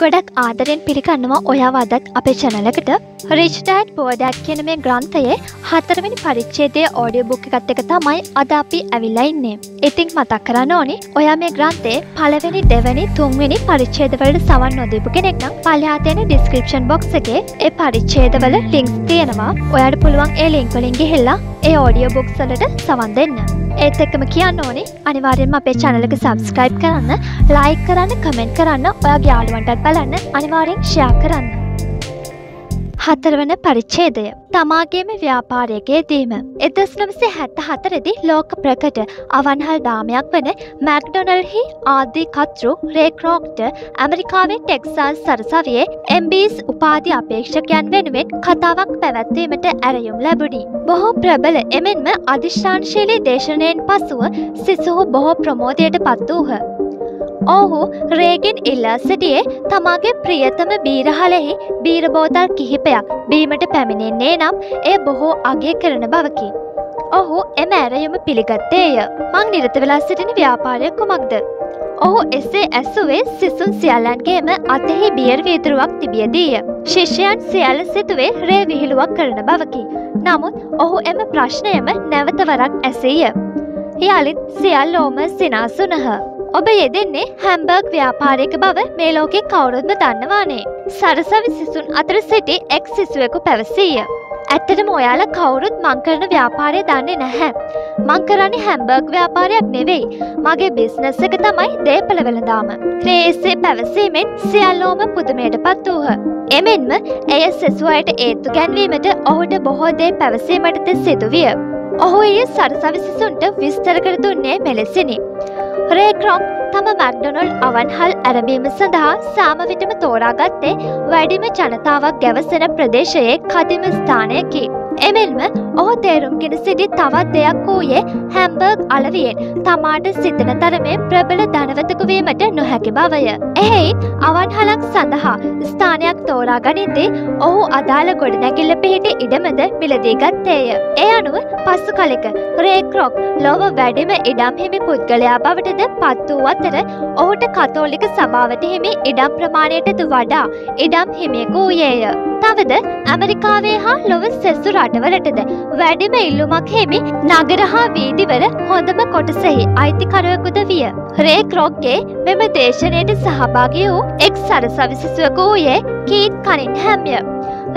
ගොඩක් ආදරෙන් පිළිගන්නවා ඔයා අදත් අපේ චැනලකට රිච්ඩෑඩ් පෝඩැට් කියන මේ ග්‍රන්ථයේ හතරවෙනි පරිච්චේදය ඕඩිය බුක් එකත් එක තමයි අද අපි ඇවිල්ලා ඉන්නේ. ඉතිං මතක් කරන්න ඕනි ඔයා මේ ග්‍රන්ථේ පළවෙනි දෙවැනි තුන්වෙනි පරිච්චේදවලට සවන් නොදීපු කෙනෙක් නම් පල්යාතයන ඩිස්ක්‍රපෂන් බොක්ස් එකේ ඒ පරිච්චේදවල ලිංක්ස් තියෙනවා ඔයාට පුළුවන් ඒ ලිංකලින් ගිහිල්ලා ඒ ඕඩියෝ බොක්සලට සවන් දෙන්න. ඒත් එක්කම කියන්න ඕනේ අනිවාර්යෙන්ම අපේ චැනලක සබස්ක්‍රයිබ් කරන්න ලයි කරන්න කමෙන්ට් කරන්න ඔයාගේ යාළුවන්ටත් බලන්න අනිවාර්යෙන් ෂෙයා කරන්න. හතරවන පරිච්ඡේදය තමාගේම ව්‍යාපාරයගේ දීම. එදස් නවසේ හැත්ත හතරදි ලෝක ප්‍රකට අවන්හල් දාමයක් වන මැක්ඩොනල්හි ආදී කත්රු රේක්‍රෝක්ට ඇමරිකාවේ ටෙක්සාල් සරසවියේ එම්බස් උපාධි අපේක්ෂකයන් වෙනුවෙන් කතාවක් පැවැත්වීමට ඇරයුම් ලැබුණි. බොහෝ ප්‍රබල එමෙන්ම අධිශ්ඨානශීලී දේශනයෙන් පසුව සිසුහු බොහෝ ප්‍රමෝදයට පත් වූහ. ඔහු රේගෙන් ඉල්ලා සිටියේ තමාගේ ප්‍රියතම බීරහලෙහි බීරබෝතල් කිහිපයක් බීමට පැමිණෙන්නේ නම් එය බොහෝ අගේ කරන බවකි. ඔහු එම ඇරයුම පිළිගත්තේය මං නිරත වෙලා සිටින ව්‍යාපාරය කුමක්ද. ඔහු එසේ ඇස්සුවේ සිසුන් සියල්ලන්ගේම අතෙහි බියර් වීදුරුවක් තිබියදීය. ශිෂ්‍යයන් සියල්ල සිතුවේ රේ විහිළුවක් කරන බවකි. නමුත් ඔහු එම ප්‍රශ්නයම නැවතවරක් ඇසීය. යළිත් සියල්ලෝම සිනාසුනහ. ඔබ යෙදෙන්නේ හැම්බර්ග් ව්‍යාපාරයක බව මේ ලෝකෙ කවුරුත්ම දන්නවානේ. සරසවි සිසුන් අතර සිටි එක් සිසුවෙකු පැවසීය. ඇත්තටම ඔයාල කවුරුත් මංකරන ව්‍යාපාරය දන්නේ නැහැ. මංකරන්නේ හැම්බර්ග් ව්‍යාපාරයක් නෙවෙයි. මගේ බිස්නස් එක තමයි දේපල වෙළඳාම. රේසේ පැවසීමෙන් සියල්ලෝම පුදුමයට පත් වූහ. එමෙන්ම එය සෙසුවයට ඒත්තු ගැන්වීමට ඔහුට බොහෝ දේ පැවසීමටද සිදුවිය. ඔහු එය සරසවිසිසුන්ට විස්තර කර දුන්නේ මෙලෙසිනි. රේක්‍රොම් තම මැක්ඩොනල් අවන්හල් ඇරඹීම සඳහා සෑමවිටම තෝරාගත්තේ වැඩිම ජනතාවක් ගැවසෙන ප්‍රදේශයේ කදිම ස්ථානයකි. එමෙන්ම ඔහු තේරුම්ගෙන සිටි තවත් දෙයක් වූයේ හැම්බර්ග් අලවියෙන් තමාට සිතන තරමේ ප්‍රබල ධනවතකු වීමට නොහැකි බවය. එහෙයින් අවන්හලක් සඳහා ස්ථානයක් තෝරා ගනිද්දී ඔහු අදාළ ගොඩනැගිල්ල පිහිටි ඉඩමද මිලදී ගත්තේය. ඒ අනුව පසු කලෙක රේක්‍රොක් ලොව වැඩිම ඉඩම් හිමි පුද්ගලයා බවටද පත් වූ අතර ඔහුට කතෝලික සභාවට හිමි ඉඩම් ප්‍රමාණයටද වඩා ඉඩම් හිමියකු වූයේය. තවද ඇමරිකාවේ හා ලොව සෙසු රටවලටද වැඩිම ඉල්ලුමක් හෙමි නගර හා වීදිවල හොඳම කොටසෙහි අයිතිකරුවකුද විය. රේක්‍රොක්ගේ මෙම දේශනයට සහභාගි වූ එක් සරසවිසිසුවකු වූයේ කීත් කනින් හැම්ය.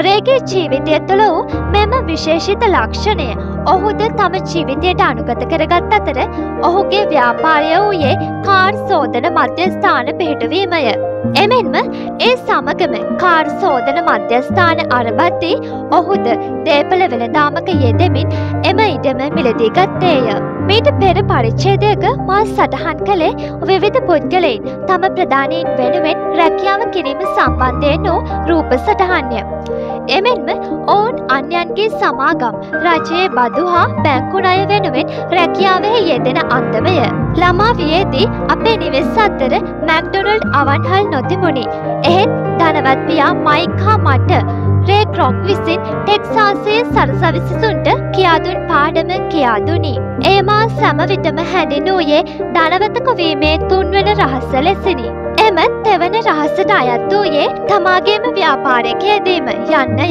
රේගේ ජීවිතය තුළ වූ මෙම විශේෂිත ලක්ෂණය ඔහුද තම ජීවිතයට අනුගත කරගත් අතර ඔහුගේ ව්‍යාපාරය වූයේ කාර් සෝදන මධ්‍යස්ථාන පිහිටවීමය. එමෙන්ම ඒ සමගම කාර් සෝදන මධ්‍යස්ථාන අරබද්දී ඔහුද දේපල වෙළදාමක යෙදෙමින් එම ඉඩම මිලදී ගත්තේය. මීට පෙර පරිච්ඡේදයක මා සටහන් කළේ විවිධ පුද්ගලයින් තම ප්‍රධානීන් වෙනුවෙන් රැකියාව කිරීම සම්බන්ධයෙන් වූ රූප සටහන්ය. එමෙන්ම ඔවුන් අන්‍යන්ගේ සමාගම් රජයේ බදු හා බැංකුණය වෙනුවෙන් රැකියාවේ යෙදෙන අන්දමය. ළමා වියේදී අපේ නිවෙස් අත්තර මැක්ඩොනල්ඩ් අවන්හල් නොතිබුණි. එහෙත් ධනවත්පියා මයික් හා මට රේක්‍රොක් විසින් ටෙක්සාසේ සරසවිසිසුන්ට කියාදුන් පාඩම කියාදුනි. ඒමා සැමවිටම හැඳිනූයේ ධනවතකවීමේ තුන්වන රහස්ස ලෙසිනි. එම තෙවන රහස්සට අයත් වූයේ තමාගේම ව්‍යාපාරයක යෙදීම යන්නය.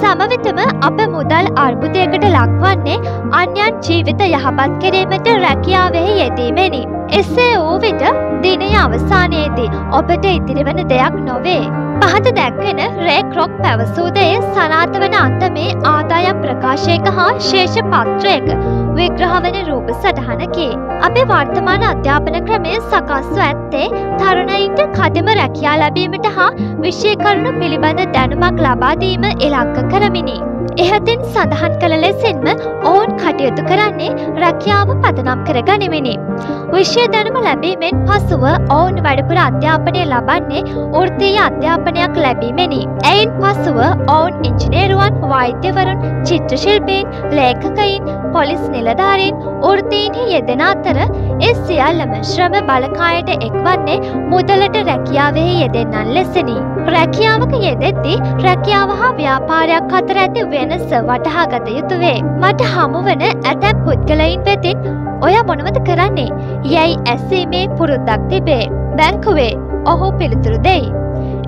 සමවිතම අප මුදල් අර්බුදයකට ලක්වන්නේ අන්‍යන් ජීවිත යහපත් කිරීමට රැකියාවෙහි යෙදීමෙනි. එසේ වූ විට දිනය අවසානයේදී ඔබට ඉතිරිවන දෙයක් නොවේ. පහත දැක්වෙන රේක්‍රොක් පැවසූදය සනාත වන අන්තමේ ආදායම් ප්‍රකාශයක හා ශේෂ පත්‍රයක විග්‍රහවන රූප සටහනකි. අපේ වර්තමාන අධ්‍යාපන ක්‍රමය සකස්ව ඇත්තේ තරුණයින්ට කදිම රැකියා ලැබීමට හා විශ්ෂයකරුණු පිළිබඳ දැනුමක් ලබාදීම ඉලක්ක කරමිනි. එහතින් සඳහන් කළ ලෙසින්ම ඔවුන් කටයුතු කරන්නේ රැකියාව පදනම් කර ගනිමිනි. විශ්‍ය දැනුම ලැබීමෙන් පසුව ඔවුන් වැඩපුර අධ්‍යාපනය ලබන්නේ ෘතිය අධ්‍යාපනයක් ලැබීමෙනි. ඇයින් පසුව ඔවුන් ඉංජිනේරුවන් වෛද්‍යවරුන් චිත්‍රශිල්පීන් ලේඛකයින් පොලිස් නිලධාරීන් ෘතීන්හි යෙදෙන අතර ඒ සියල්ලම ශ්‍රම බලකායට එක්වන්නේ මුදලට රැකියාවෙහි යෙදෙන්නන් ලෙසනි. රැකියාවක යෙදෙද්දී රැකියාව හා ව්‍යාපාරයක් අතර ඇති වෙනස වටහා ගත යුතුවේ. මට හමුවන ඇතැම් පුද්ගලයින් වෙතින් ඔය මොනවද කරන්නේ යැයි ඇසීමේ පුරුද්දක් තිබේ. බැංකුවේ ඔහු පිළිතුරු දෙයි.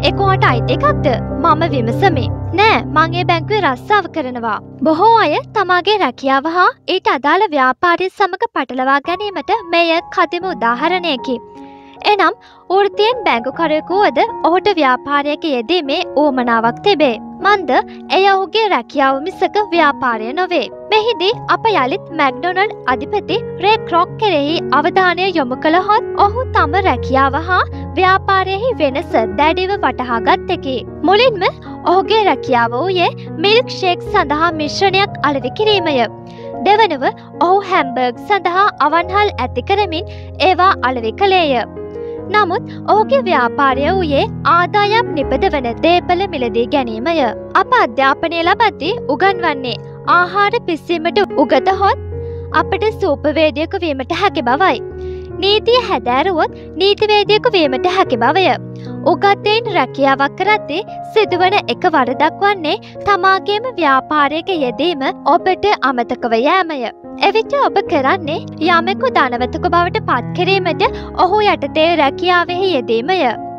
එකුවට අයිති එකක්ද මම විමසමි. නෑ මගේ බැංකුවේ රස්සාව කරනවා. බොහෝ අය තමාගේ රැකියාව හා ඊට අදාළ ව්‍යාපාරය සමඟ පටලවා ගැනීමට මෙය කදිම උදාහරණයකි. එනම් ෘතියෙන් බැංකුකරයකුවද ඔහුට ව්‍යාපාරයක යෙදීමේ ඌමනාවක් තිබේ. මන්ද එය ඔහුගේ රැකියාව මිසක ව්‍යාපාරය නොවේ. මෙහිදී අප යළිත් මැක්ඩොනල් අධිපති රේ ක්‍රොක් කෙරෙහි අවධානය යොමු කළහොත් ඔහු තම රැකියාව හා ව්‍යාපාරයෙහි වෙනස දැඩිව වටහාගත්තකි. මුලින්ම ඔහුගේ රැකියාව වූයේ මිල්ක් ෂේක් සඳහා මිශ්‍රණයක් අලවි කිරීමය. දෙවනව ඔහු හැම්බර්ග් සඳහා අවන්හල් ඇතිකරමින් ඒවා අලවි කළේය. නමුත් ඕගේ ව්‍යාපාරය වූයේ ආදායම් නිපදවන දේපල මිලදී ගැනීමය. අප අධ්‍යාපනය ලබද්දී උගන්වන්නේ ආහාර පිස්සීමට උගතහොත් අපට සූපවේදයකු වීමට හැකි බවයි. නීතිය හැදෑරුවොත් නීතිවේදයකු වීමට හැකි බවය. උගත්තයෙන් රැකියාවක් කරද්දී සිදුවන එක වරදක් වන්නේ තමාගේම ව්‍යාපාරයක යෙදීම ඔබට අමතකව යෑමය. එවිට ඔබ කරන්නේ යමෙකු ධනවතකු බවට පත්කිරීමට ඔහු යටතේ රැකියාවෙහි යෙදීමය.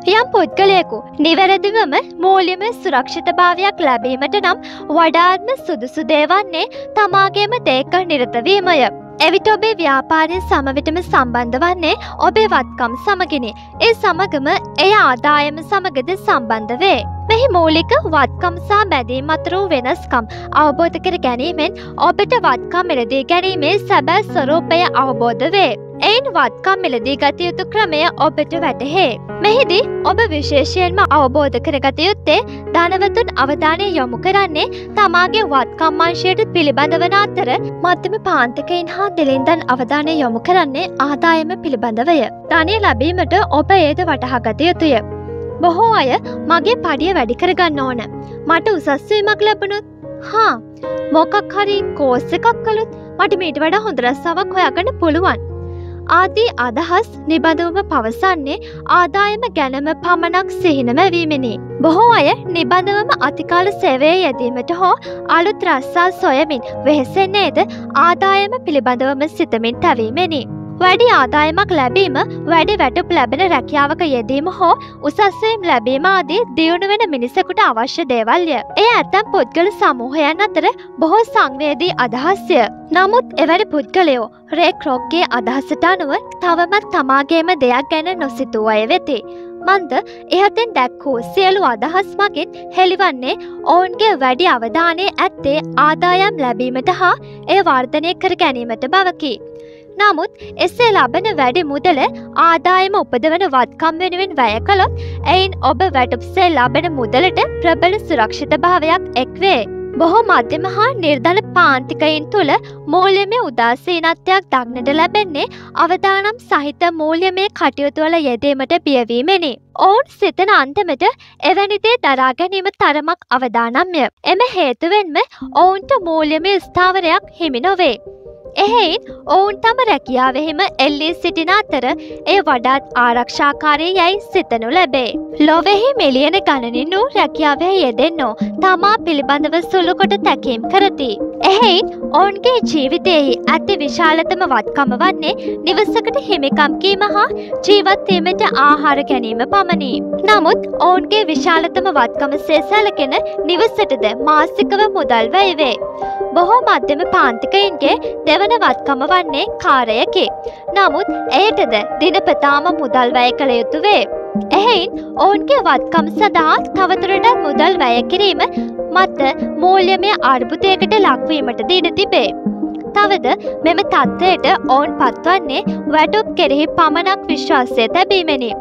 යම් පුද්ගලයකු නිවැරදිවම මූලියම සුරක්ෂිතභාවයක් ලැබීමට නම් වඩාත්ම සුදුසු දේවන්නේ තමාගේම දේක නිරතවීමය. එවිට ඔබේ ව්‍යාපාරය සමවිටම සම්බන්ධ වන්නේ ඔබේ වත්කම් සමගිනි. ඒ සමගම එය ආදායම සමගද සම්බන්ධ වේ. මෙහි මූලික වත්කම් සහ බැදීම් අතර වූ වෙනස්කම් අවබෝධ කර ගැනීමෙන් ඔබට වත්කම් මිලදී ගැනීමේ සැබෑ ස්වරූපය අවබෝධ වේ. එයින් වත්කම් මිලදී ගත යුතු ක්‍රමය ඔබට වැටහේ. මෙහිදී ඔබ විශේෂයෙන්ම අවබෝධ කරගත යුත්තේ ධනවතුන් අවධානය යොමු කරන්නේ තමාගේ වත්කම්මංශයට පිළිබඳවන අතර මධ්‍යම පාන්තිකයින් හා දෙලින්දන් අවධානය යොමු කරන්නේ ආදායම පිළිබඳවය. ධනය ලැබීමට ඔබ ඒද වටහාගත යුතුය. බොහෝ අය මගේ පඩිය වැඩි කරගන්න ඕන. මට උසස්වීමක් ලැබුණොත් හා මොකක් හරි කෝස්ස එකක් කළුත් මට මීට වඩා හොඳ රස්සාාවක් හොයාගන්න පුළුවන්. ආදී අදහස් නිබඳවම පවසන්නේ ආදායම ගැනම පමණක් සිහිනමැවීමෙනි. බොහෝ අය නිබඳවම අතිකාල සේවය යෙදීමට හෝ අලුත් රස්සා සොයමින් වෙහෙසෙන්නේද ආදායම පිළිබඳවම සිතමින් තැවීමෙනි. වැඩි ආදායමක් ලැබීම වැඩි වැටුප් ලැබෙන රැකියාවක යෙදීම හෝ උසස්වීම් ලැබීම ආදී දියුණු වෙන මිනිසකුට අවශ්‍ය දේවල්ය. එය ඇතැම් පුද්ගල සමූහයන් අතර බොහෝ සංවේදී අදහස්ය. නමුත් එවැනි පුද්ගලයෝ රේ ක්‍රෝක්ගේ අදහසට අනුව තවමත් තමාගේම දෙයක් ගැන නොසිතුව අය වෙති. මන්ද එහතෙන් දැක්වූ සියලු අදහස් මගින් හෙළිවන්නේ ඔවුන්ගේ වැඩි අවධානය ඇත්තේ ආදායම් ලැබීමට හා එය වර්ධනය කර ගැනීමට බවකි. නමුත් එසේ ලබන වැඩි මුදල ආදායම උපදවන වත්කම් වෙනුවෙන් වැය කළොත් එයින් ඔබ වැටුප්සේ ලබන මුදලට ප්‍රබල සුරක්ෂිත භාවයක් එක්වේ. බොහෝ මධ්‍යම හා නිර්ධන පාන්තිකයින් තුළ මූල්‍යමය උදාසීනත්වයක් දක්නට ලැබෙන්නේ අවදානම් සහිත මූල්‍යමය කටයුතුවල යෙදීමට පියවීමෙනි. ඔවුන් සිතන අන්තමට එවැනිදේ දරා ගැනීම තරමක් අවදානම්ය. එම හේතුවෙන්ම ඔවුන්ට මූල්‍යමය ස්ථාවරයක් හිමි නොවේ. එහෙයින් ඔවුන් තම රැකියාවෙහිම එල්ලී සිටින අතර එය වඩාත් ආරක්ෂාකාරය යැයි සිතනු ලැබේ. ලොවෙහි මිලියන ගණනින් වූ රැකියාවේ යෙදෙන්නෝ තමා පිළිබඳව සුළුකොට තැකීම් කරති. එහෙයින් ඔවුන්ගේ ජීවිතයෙහි ඇති විශාලතම වත්කම වන්නේ නිවසකට හිමිකම්කීම හා ජීවත්වීමට ආහාර ගැනීම පමණි. නමුත් ඔවුන්ගේ විශාලතම වත්කම සේසැලකෙන නිවසටද මාසිකව මුදල් වැයවේ. බොහෝ මධ්‍යම පාන්තිකයින්ගේ දෙවන වත්කම වන්නේ කාරයකි. නමුත් එයටද දිනපතාම මුදල් වැය කළ යුතු වේ. එහෙයින් ඔවුන්ගේ වත්කම් සඳහා තවතුරට මුදල් වැය කිරීම මත මූල්‍යමය අර්බුදයකට ලක්වීමට දිඩ තිබේ. තවද මෙම තත්ත්වයට ඔවුන් පත්වන්නේ වැටුප් කෙරෙහි පමණක් විශ්වාසය තැබීමෙනි.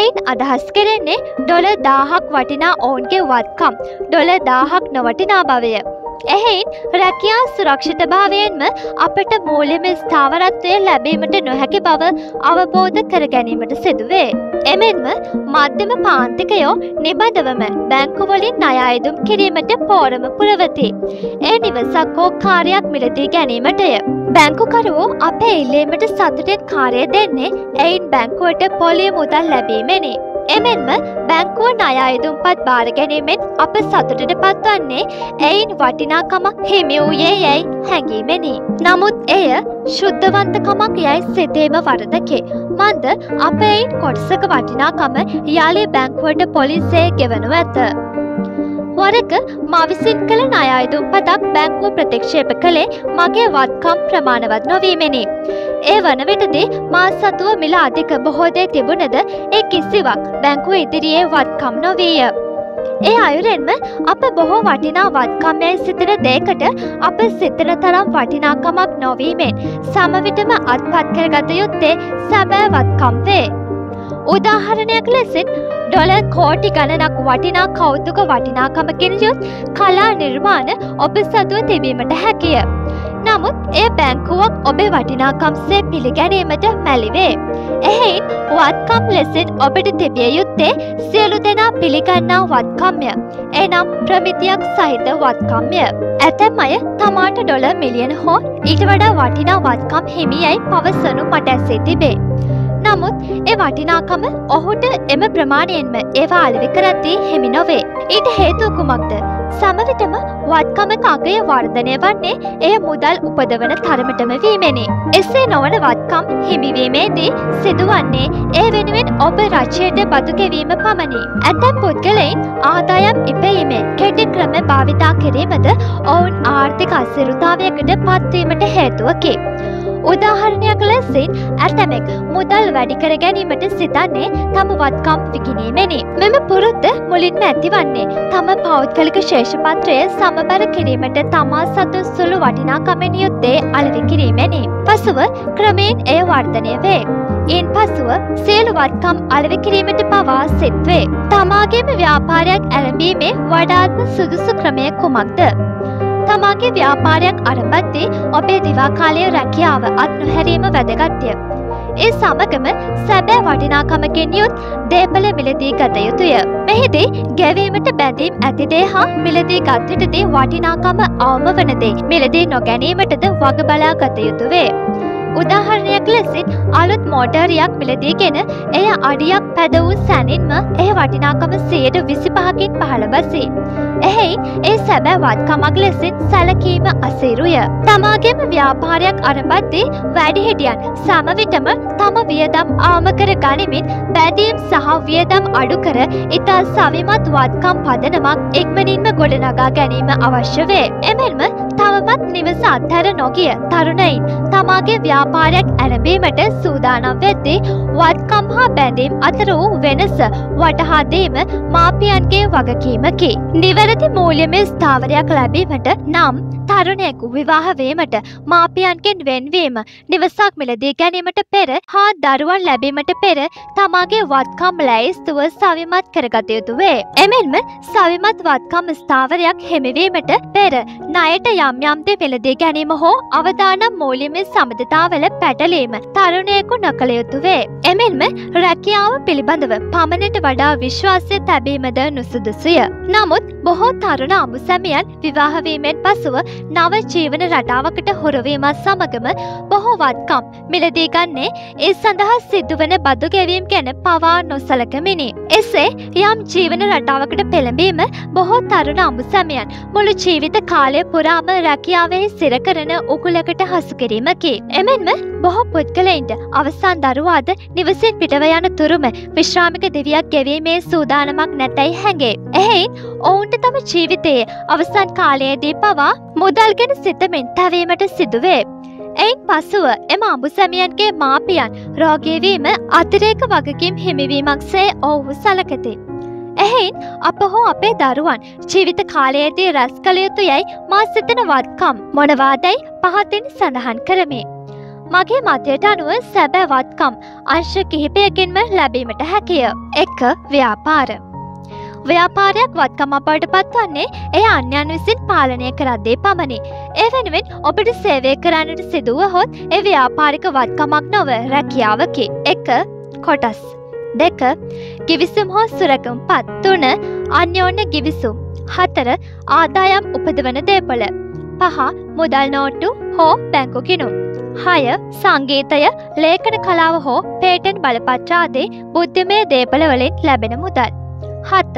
එයින් අදහස් කරෙන්නේ ඩොල දාහක් වටිනා ඔවුන්ගේ වත්කම් ඩොල දාහක් නොවටිනා භවය. එහෙයින් රැකියා සුරක්ෂිත භාවයෙන්ම අපට මූල්‍යම ස්ථාවරත්වය ලැබීමට නොහැකි බව අවබෝධ කර ගැනීමට සිදුවේ. එමෙන්ම මධ්‍යම පාන්තිකයෝ නිබඳවම බැංකුවලින් අයයිදුම් කිරීමට පෝරම පුරවති. ඒ නිවසක් හෝ කාරයක් මිලදී ගැනීමටය. බැංකුකරුවෝ අපේ ඉල්ලීමට සතුටෙන් කාරය දෙන්නේ එයින් බැංකුවට පොලිය මුදල් ලැබීමෙනි. එමෙන්ම බැංකුව ණයයදුම්පත් බාර ගැනීමෙන් අප සතුටට පත්වන්නේ එයින් වටිනාකමක් හිමි වූයේ යැයි හැඟීමෙනි. නමුත් එය ශුද්ධවන්තකමක් යැයි සිතේම වරදකේ. මන්ද අප එයින් කොටසක වටිනාකම යාලේ බැංකුවට පොලිසේ ගෙවනු ඇත. වරක මවිසින් කළ ණයයිදුම් පතක් බැංකුව ප්‍රතික්ෂේප කළේ මගේ වත්කම් ප්‍රමාණවත් නොවීමෙනි. ඒ වන විටදී මා සතුව මිල අධික බොහෝදේ තිබුණද ඒ කිසිවක් බැංකුව ඉදිරියේ වත්කම් නොවීය. ඒ අයුරෙන්ම අප බොහෝ වටිනා වත්කම්යයි සිතන දේකට අප සිතන තරම් වටිනාකමක් නොවීමෙන් සමවිටම අත්පත් කරගත යුත්තේ සැබෑ වත්කම් වේ. උදාහරණයක් ලෙසින් ඩොල කෝටි ගණනක් වටිනා කෞතුක වටිනාකමකින් යුත් කලා නිර්මාණ ඔබ සතුව තිබීමට හැකිය. නමුත් එය බැංකුවක් ඔබේ වටිනාකම්සේ පිළිගැනීමට මැලිවේ. එහෙයින් වත්කම් ලෙසින් ඔබට තිබිය යුත්තේ සියලු දෙනා පිළිගන්නා වත්කම්ය. එනම් ප්‍රමිතියක් සහිත වත්කම්ය. ඇතැම් අය තමාට ඩොල මිලියන හෝ ඊට වඩා වටිනා වත්කම් හිමියයි පවසනු මට ඇසේ තිබේ. නමුත් ඒ වටිනාකම ඔහුට එම ප්‍රමාණයෙන්ම ඒවා අලවි කරද්දී හෙමි නොවේ. ඊට හේතුව කුමක්ද? සමවිතම වත්කමක අගය වර්ධනය වන්නේ එය මුදල් උපදවන තරමටම වීමෙනි. එසේ නොවන වත්කම් හිමිවීමේදී සිදුවන්නේ ඒ වෙනුවෙන් ඔබ රජයට බදු ගෙවීම පමණි. ඇතැම් පුද්ගලයින් ආදායම් ඉපයීමේ කෙටි ක්‍රම භාවිතා කිරීමද ඔවුන් ආර්ථික අසිරුතාවයකට පත්වීමට හේතුවකි. උදාහරණයක් ලෙසින් ඇතැමෙක් මුදල් වැඩිකර ගැනීමට සිතන්නේ තම වත්කම් විකිනීමෙනි. මෙම පුරුද්ද මුලින්ම ඇතිවන්නේ තම පෞද්ගලික ශේෂපත්‍රය සමබර කිරීමට තමා සතු සුළු වටිනාකමෙන යුත්තේ අලවි කිරීමෙනි. පසුව ක්‍රමයෙන් එය වර්ධනය වේ. ඉන් පසුව සියලු වත්කම් අලවි කිරීමට පවා සිත්වේ. තමාගේම ව්‍යාපාරයක් ඇරඹීමේ වඩාත්ම සුදුසු ක්‍රමය කුමක්ද. තමාගේ ව්‍යාපාරයක් අරඹද්දී ඔබේ දිවාකාලය රැකියාව අත් නොහැරීම වැදගත්ය. ඒ සමගම සැබෑ වටිනාකමකින් යුත් දේපල මිලදී ගත යුතුය. මෙහිදී ගැවීමට බැඳීම් ඇතිදේ හා මිලදී ගත්විටදී වටිනාකම අවම වනදේ මිලදී නොගැනීමටද වග බලා ගත යුතුවේ. උදාහරණයක් ලෙසින් අලුත් මෝටරයක් මිලදීගෙන එය අඩියක් පැද වූ සැනින්ම එහ වටිනාකම සයට විසි පහකින් පහළ බසී. එහෙයි ඒ සැබෑ වත්කමක් ලෙසින් සැලකීම අසීරුය. තමාගේම ව්‍යාපාරයක් අරඹද්දී වැඩිහිටියන් සමවිටම තම වියදම් ආමකර ගනිමින් බැදීම් සහ වියදම් අඩුකර ඉතා සවිමත් වත්කම් පදනමක් ඉක්මනින්ම ගොඩනගා ගැනීම අවශ්‍ය වේ. එමෙන්ම තවමත් නිවස අත්හැර නොගිය තරුණයින් තමාගේ ව්‍යාපාරයක් ඇරඹීමට සූදානම් වෙද්දී වත්කම් හා බැඳීම් අතර වූ වෙනස වටහාදීම මාපියන්ගේ වගකීමකි. නිවැරදි මූල්‍යමය ස්ථාවරයක් ලැබීමට නම් තරුණයෙකු විවාහවීමට මාපියන්ගෙන් වෙන්වීම නිවසක් මිලදී ගැනීමට පෙර හා දරුවන් ලැබීමට පෙර තමාගේ වත්කම් ලැයිස්තුව සවිමත් කරගත යුතු වේ. එමෙන්ම සවිමත් වත්කම් ස්ථාවරයක් හෙමිවීමට පෙර ණයට යම් යම්දේ මිලදී ගැනීම හෝ අවදානම් මූල්‍යමය සමඳතාවල පැටලීම තරුණයෙකු නොකළ යුතු වේ. එමෙන්ම රැකියාව පිළිබඳව පමණට වඩා විශ්වාසය තැබීමද නුසුදුසුය. නමුත් බොහෝ තරුණ අමුසැමියන් විවාහවීමෙන් පසුව නව ජීවන රටාවකට හොරවීමත් සමගම බොහෝ වත්කම් මිලදී ගන්නේ ඒ සඳහා සිදුවන බදු ගැවීම් ගැන පවා නොසලකමිනි. එසේ යම් ජීවන රටාවකට පෙළඹීම බොහෝ තරුණ අමුසැමියන් මුළු ජීවිත කාලය පුරාම රැකියාවේ සිරකරන උකුලකට හසු කිරීමකි. එමෙන්ම බොහෝ පුද්ගලයින්ට අවසන් දරුවාද නිවසින් පිටව යන තුරුම විශ්‍රාමික දෙවියක් ගෙවීමේ සූදානමක් නැතැයි හැඟේ. එහෙයින් ඔවුන්ට තම ජීවිතයේ අවසන් කාලයේදී පවා මුදල් ගැන සිතමින් තැවීමට සිදුවේ. එයින් පසුව එම අඹුසැමියන්ගේ මාපියන් රෝගයවීම අතිරේක වගකින් හිමිවීමක් සේ ඔවුහු සලකති. එහෙයින් අප හෝ අපේ දරුවන් ජීවිත කාලයේදී රැස් කළ යුතු යැයි මා සිතන වත්කම් මොනවාදැයි පහතින් සඳහන් කරමේ. මගේ මතයට අනුව සැබෑ වත්කම් අංශ කිහිපයකින්ම ලැබීමට හැකිය. එක ව්‍යාපාර. ව්‍යාපාරයක් වත්කම අපට පත්වන්නේ එය අන්‍යන් විසින් පාලනය කරද්දේ පමණි. ඒ වෙනුවෙන් ඔබට සේවය කරන්නට සිදුවහොත් එ ව්‍යාපාරික වත්කමක් නොව රැකියාවකි. එක කොටස්. දෙක ගිවිසුම් හෝ සුරකම් පත් තුන අන්‍යෝන්‍ය ගිවිසුම්. හතර ආදායම් උපදවන දේපොල. පහ මුදල් නෝට්ටු හෝ බැංකුකිනුම්. හය සංගීතය ලේඛන කලාව හෝ පේටන් බලපත්‍රාදේ බුද්ධමය දේපලවලින් ලැබෙන මුදල්. හත්ත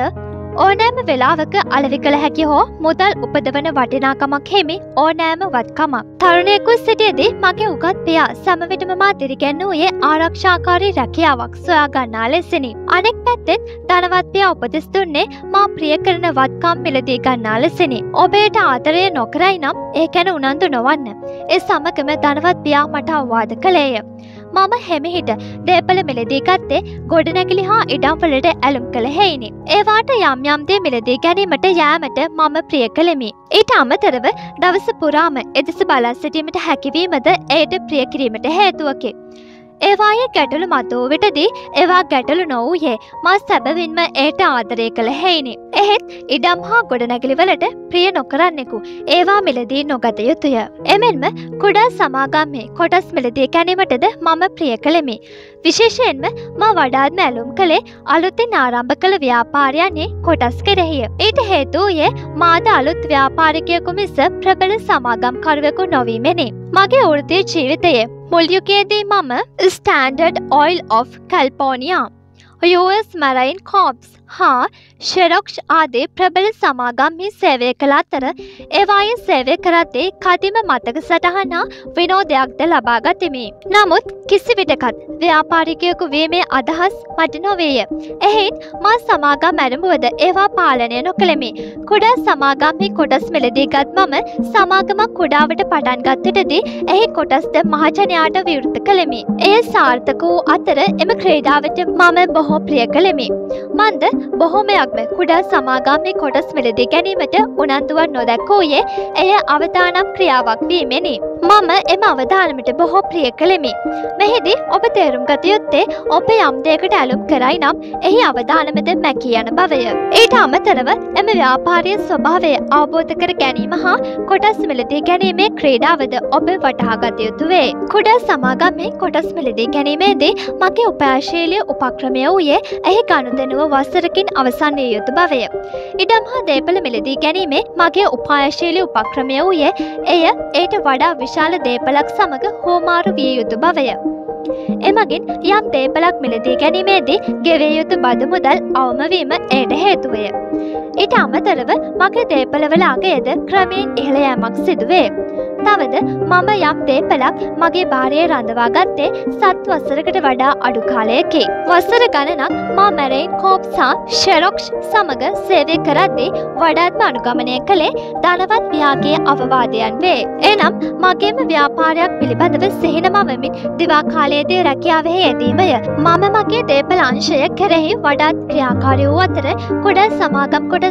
ඕනෑම වෙලාවක අලවි කළ හැකි හෝ මුදල් උපදවන වටිනාකමක් හෙමි ඕනෑම වත්කමක්. තරුණයකුත් සිටියදී මගේ උගත් පියා සමවිටම මා දිරිගැන්වූයේ ආරක්ෂාකාරී රැකියාවක් සොයා ගන්නා ලෙසිනි. අනෙක් පැත්තෙත් ධනවත්පියා උපදෙස් දුන්නේ මා ප්‍රිය කරන වත්කම් මිලදී ගන්නා ලෙසිනි. ඔබේට ආදරය නොකරයි නම් ඒ ගැන උනන්දු නොවන්න. ඒ සමගම ධනවත් පියා මට අවවාද කළේය. මම හෙමිහිට දේපල මිලදී ගත්තේ ගොඩනැගිලි හා ඉඩම්වලට ඇලුම් කළ හෙයිනි. ඒවාට යම් යම්දේ මිලදී ගැනීමට යෑමට මම ප්‍රිය කළෙමි. ඊට අමතරව දවස පුරාම එදෙස බලා සිටීමට හැකිවීමද එයට ප්‍රිය කිරීමට හේතුවකි. ඒවායේ ගැටලු මතෝ විටදී ඒවා ගැටලු නොවූයේ මා සැබවින්ම ඒට ආදරය කළ හෙයිනි. එහෙත් ඉඩම් හා ගොඩනැගිලිවලට ප්‍රිය නොකරන්නෙකු ඒවා මිලදී නොගත යුතුය. එමෙන්ම කුඩා සමාගම්හේ කොටස් මිලදී ගැනීමටද මම ප්‍රිය කළෙමි. විශේෂයෙන්ම මා වඩාත්ම ඇලුම් කළේ අලුතින් ආරම්භ කළ ව්‍යාපාරයන්නේ කොටස් කෙරෙහිය. ඊට හේතුයේ මාද අලුත් ව්‍යාපාරිකයකු මිස ප්‍රබල සමාගම්කරුවෙකු නොවීමෙනි. මගේ වෘතිය ජීවිතයේ මුල්යුගේදී මම standard oil of California US marine corps හා ෂෙරොක්ෂ් ආදී ප්‍රබල සමාගම්හි සේවය කළ අතර ඒවායේ සේවය කරත්තේ කදිම මතක සටහනා විනෝදයක්ද ලබා ගතිමි. නමුත් කිසි විටකත් ව්‍යාපාරිකයකු වීමේ අදහස් මට නොවේය. එහෙත් මා සමාගම් ඇරඹුවද ඒවා පාලනය නොකළෙමි. කුඩා සමාගම්හි කොටස් මෙලදීගත් මම සමාගමක් කුඩාවට පටන් ගත්තටදී එහි කොටස්ද මහජනයාට විවෘත කළෙමි. එය සාර්ථක වූ අතර එම ක්‍රේඩාවට මම බොහෝ ප්‍රිය කළෙමි. මන්ද බොහොමයක්ම කුඩා සමාගම්හි කොටස් මිලදී ගැනීමට උනන්දුවක් නොදැක්වූයේ එය අවදානම් ක්‍රියාවක් වීමෙනි. මම එම අවධානමට බොහෝ ප්‍රිය කළෙමි. මෙහිදී ඔබ තේරුම් ගත යුත්තේ ඔබ යම් දෙයකට ඇලුම් කරයි නම් එහි අවධානමද මැකී යන බවය. ඊට අමතරව එම ව්‍යාපාරය ස්වභාවය අවබෝධ කර ගැනීම හා කොටස් මිලදී ගැනීමේ ක්‍රීඩාවද ඔබ වටහා ගත යුතු වේ. කුඩා සමාගමේ කොටස් මිලදී ගැනීමේදී මගේ උපයාශීලය උපක්‍රමය වූයේ එහි ගනුදෙනුව වසරකින් අවසන් විය යුතු බවය. ඉඩම් හා දේපල මිලදී ගැනීමේ මගේ උපායශීලී උපක්‍රමය වූයේ එය ඒට වඩා විශාල දේපලක් සමඟ හෝමාරු විය යුතු බවය. එමගින් යම් දේපලක් මිලදී ගැනීමේදී ගෙවිය යුතු බදු මුදල් අවමවීම එයට හේතුවය. ඊට අමතරව මගේ දේපලවල අගයද ක්‍රමයෙන් ඉහළ යෑමක් සිදුවේ. තවද මම යම් දේපලක් මගේ භාරයේ රඳවා ගත්තේ සත් වසරකට වඩා අඩු කාලයකි. වසර ගණනක් මා මැරයින් කෝප්සා ෂෙරොක්ෂ් සමග සේවය කරද්දී වඩාත්ම අනුගමනය කළේ ධනවත් ව්‍යාගේ අවවාදයන් වේ. එනම් මගේම ව්‍යාපාරයක් පිළිබඳව සිහිනමවමින් දිවා කාලයේදී රැකියාවෙහි යෙදීමය. මම මගේ දේපල අංශය කෙරෙහි වඩාත් ක්‍රියාකාරී වූ අතර කුඩා සමාගම් කොටසා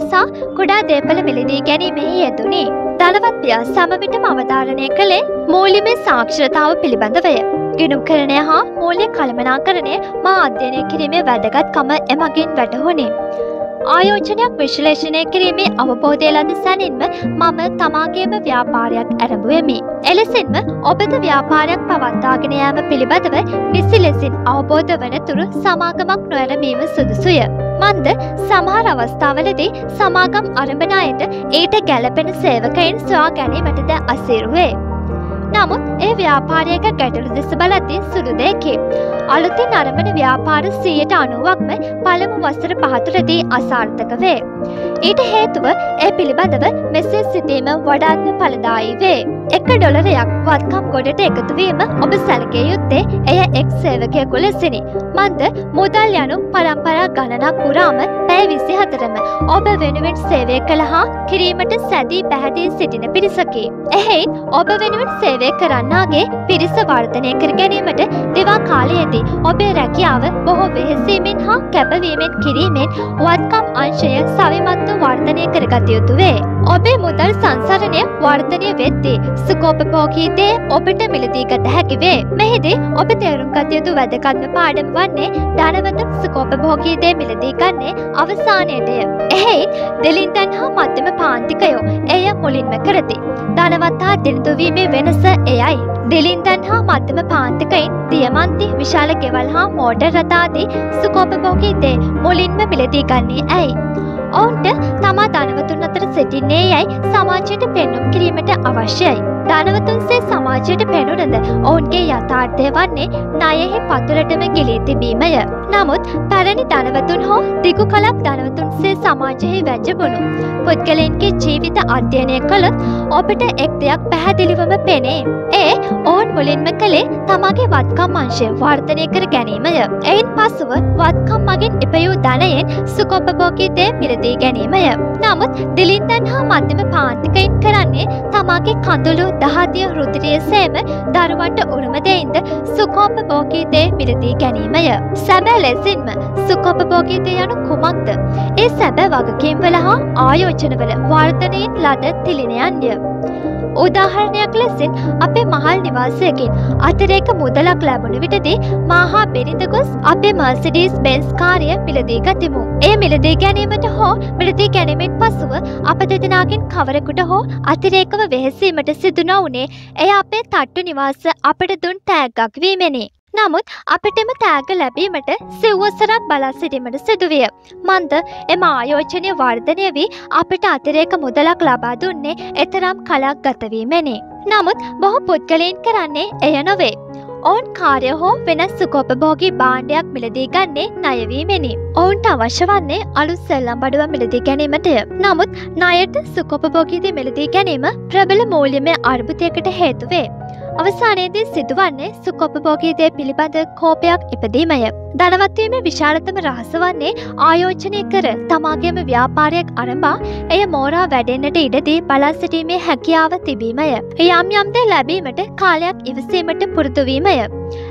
කුඩා දේපල මිලදී ගැනීමෙහි යෙදුණි. ධනවත්පියා සමවිටම අවධාරණය කළේ මූලිමේ සාක්ෂරතාව පිළිබඳවය. ගිනුම්කරණය හා මූල්‍ය කළමනාකරණය මා අධ්‍යයනය කිරීමේ වැදගත්කම එමගින් වැටහුණේ. ආයෝජනයක් විශ්ලේෂණය කිරීමේ අවබෝධය ලද සැනින්ම මම තමාගේම ව්‍යාපාරයක් ඇරඹුවමි. එලෙසින්ම ඔබද ව්‍යාපාරයක් පවත්තාගෙන යෑම පිළිබඳව නිසි ලෙසින් අවබෝධ වනතුරු සමාගමක් නොඇරමීම සුදුසුය. මන්ද සමහර අවස්ථාවලදී සමාගම් අරඹන අයට ඊට ගැලපෙන සේවකයින් සොයා ගැනීමටද අසිරුවේ. නමුත් ඒ ව්‍යාපාරයක ගැටලු දෙස බලද්දී සුළු දෙකි. අලුතින් අරඹන ව්‍යාපාර සීයට අනුවක්ම පළමු වසර පහතුරදී අසාර්ථක වේ. ඊට හේතුව ඒ පිළිබඳව මෙසේ සිතීම වඩාත්ම පලදායි වේ. එක ඩොලරයක් වත්කම් ගොඩට එකතුවීම ඔබ සැලකේ යුත්තේ එය එක් සේවකයකු ලෙසිනි. මන්ද මුදල් යනු පරම්පරා ගණනක් පුරාම පැය විසි හතරම ඔබ වෙනුවෙන් සේවය කළ හා කිරීමට සැදී පැහැදී සිටින පිරිසකි. එහෙයින් ඔබ වෙනුවෙන් සේවය කරන්නාගේ පිරිස වර්ධනය කර ගැනීමට දෙවා කාලයේදී ඔබේ රැකියාව බොහෝ වෙහෙසීමෙන් හා කැපවීමෙන් කිරීමෙන් වත්කම් අංශය සවිමත්ව වර්ධනය කරගත යුතු වේ. ඔබේ මුදල් සංසරණය වර්ධනය වෙද්දී සුකෝපභෝගී දේ ඔබට මිලදී ගත හැකි වේ. මෙහිදී ඔබ තේරුම් ගත යුතු වැදගත්ම පාඩම වන්නේ ධනවත සුකෝපභෝගී දේ මිලදී ගන්නේ අවසානයේටය. එහෙයින් දෙලින්දන් හා මධ්‍යම පාන්තිකයෝ එය මුලින්ම කරති. ධනවත් හා දිනදුවීමේ වෙනස එයයි. දෙලින්දන් හා මධ්‍යම පාන්තිකයින් දියමන්ති විශාල ගෙවල් හා මෝටර් රථාදී සුකෝපභෝගී දේ මුලින්ම මිලදී ගන්නේ ඇයි. ඔවුන්ට තමා ධනවතුන් අතර සිටින්නේ යැයි සමාජයට පෙන්නුම් කිරීමට අවශ්‍යයි. ධනවතුන්සේ සමාජයට පෙනුනද ඔවුන්ගේ යථාර්ථය වන්නේ නයෙහි පතුරටම ගිලී තිබීමය. නමුත් පැරණි ධනවතුන් හෝ දිගු කලක් ධනවතුන්සේ සමාජයෙහි වැජබුණු. පුද්ගලයන්ගේ ජීවිත අධ්‍යයනය කළොත් ඔබට එක් දෙයක් පැහැදිලිවම පෙනේ. ඒ ඔවුන් මුලින්ම කළේ තමාගේ වත්කම් අංශය වර්ධනය කර ගැනීමය. එයින් පසුව වත්කම් මගින් ඉපයූ ධනයෙන් සුකොපභෝගී දේ මිලදී ගැනීමය. නමුත් දිලින්දන් හා මධ්‍යම පාන්තිකයින් කරන්නේ තමාගේ කඳුළු දහදිය රුදිරිය සේම දරුවන්ට උරුමදයින්ද සුකෝපභෝගී දේ මිලදී ගැනීමය. සැබෑ ලෙසින්ම සුකොපභෝගී දේ යනු කුමක්ද? ඒ සැබෑ වගකීම්වල හා ආයෝජනවල වර්ධනයෙන් ලද තිලිනයන්ය. උදාහරණයක් ලෙසින් අපේ මහල් නිවාසයකින් අතරේක මුදලක් ලැබුණ විටදී මාහා බෙරිඳ ගොස් අපේ මර්සිඩීස් බෙන්ස් කාරිය මිලදී ගතිමු. එය මිලදී ගැනීමට හෝ මිලදී ගැනීමෙන් පසුව අප දෙදෙනගෙන් කවරකුට හෝ අතිරේකව වෙහෙසීමට සිදු නොවුණේ එය අපේ තට්ටු නිවාස අපට දුන් තෑග්ගක් වීමෙනි. නමුත් අපිටම තෑග ලැබීමට සිව්වසරක් බලා සිටීමට සිදුවිය. මන්ද එම ආයෝජනය වර්ධනය වී අපිට අතිරේක මුදලක් ලබා දුන්නේ එතරම් කලක් ගතවීමෙනේ. නමුත් බොහෝ පුද්ගලයන් කරන්නේ එය නොවේ. ඔවුන් කාර්ය හෝ වෙනස් සුකෝපභෝගී භාණ්ඩයක් මිලදී ගන්නේ ණයවීමෙනි. ඔවුන්ට අවශ්‍ය වන්නේ අලුත් සෙල්ලම් බඩුව මිලදී ගැනීමටය. නමුත් ණයට සුකෝපභෝගීදී මිලදී ගැනීම ප්‍රබල මූල්‍යමය අර්බුදයකට හේතුවේ. අවසානයේදී සිදුවන්නේ සුකොපභෝගීදය පිළිබඳ කෝපයක් ඉපදීමය. ධනවත්වීම විශාලතම රහස වන්නේ ආයෝජනය කර තමාගේම ව්‍යාපාරයක් අරඹා එය මෝරා වැඩෙන්න්නට ඉඩදී බලා සිටීමේ හැකියාව තිබීමය. යම් යම්දේ ලැබීමට කාලයක් ඉවසීමට පුරුදුවීමය.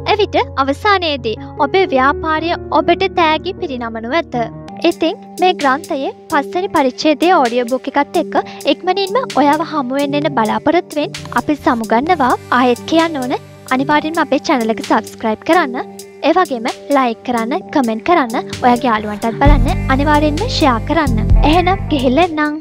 එවිට අවසානයේදී ඔබේ ව්‍යාපාරය ඔබට තෑගි පිරිනමනු ඇත. ඉතිං මේ ග්‍රන්ථයේ පස්සනි පරිච්චේදය ඕඩියෝ බුක් එකත් එක්ක ඉක්මනින්ම ඔයාව හමුවෙන් එන බලාපොරොත්තුවෙන් අපි සමුගන්නවා. ආයෙත් කියන්න ඕන අනිවාරෙන්ම අපේ චැනලක සබස්ක්‍රයිබ් කරන්න. ඒවගේම ලයි කරන්න කමෙන්ට් කරන්න ඔයගේ යාලුවන්ටත් බලන්න. අනිවාරෙන්ම ෂයා කරන්න. එහෙනම් ගෙහිල්ලෙන්නම්